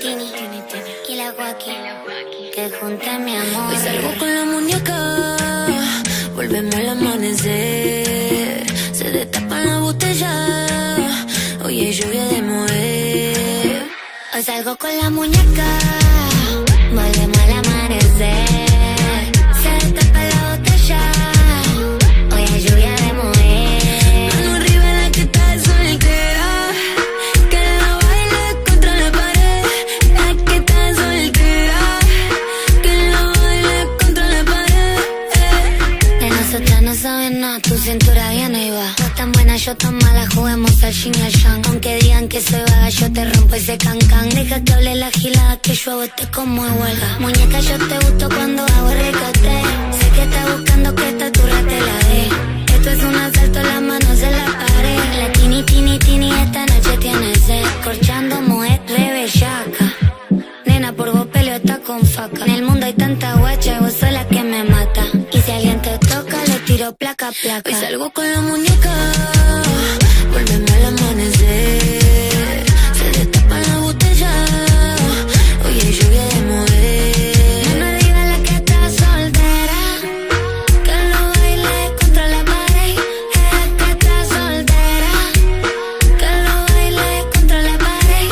Tini, y la guaki, que junta mi amor. Hoy salgo con la muñeca, volvemos al amanecer. Se destapa la botella, oye, lluvia de mover. Hoy salgo con la muñeca, tu cintura viene y va. No tan buena, yo tan mala, juguemos al yin y al yang. Aunque digan que soy vaga, yo te rompo ese cancan. Deja que hable la gilada, que yo hago este como huelga. Muñeca, yo te gusto cuando hago recote. Sé que estás buscando que esta turra te la dé. Esto es un asalto, las manos en la pared. La tini, tini, tini, esta noche tiene sed. Corchando, mujer, rebellaca. Nena, por vos peleo está con faca. En el mundo hay tanta guacha placa, placa. Hoy salgo con la muñeca, volvemos al amanecer. Se destapa la botella, oye, lluvia de mover. Mano arriba la que está soltera. Que lo baile contra la pared. La que está soltera. Que lo baile contra la pared.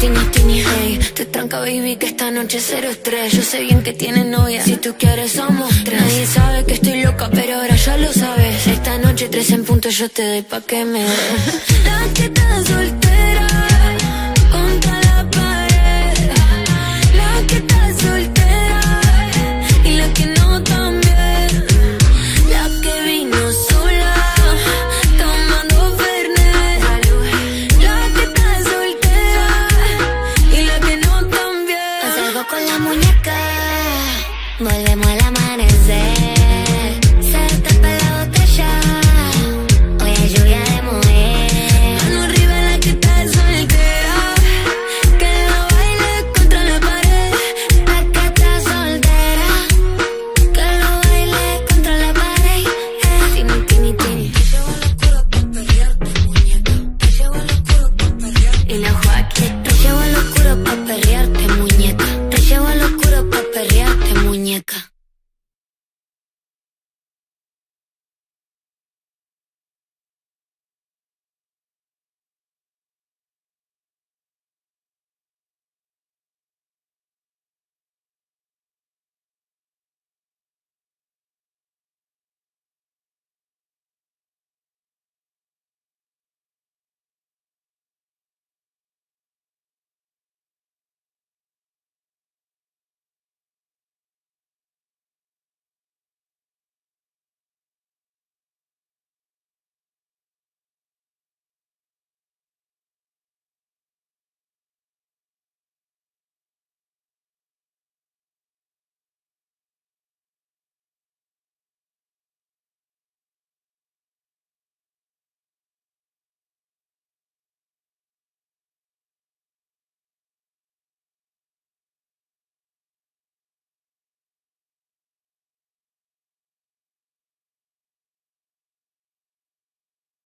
Tini, tini, hey, te tranca, baby, que esta noche es cero estrés. Yo sé bien que tienes novia, si tú quieres somos tres. Nadie sabe que estoy loca, tres en punto yo te doy pa' que me. La que está soltera, contra la pared. La que está soltera y la que no también. La que vino sola, tomando Fernet. La que está soltera y la que no también. Haz algo con la muñeca, volvemos al amanecer.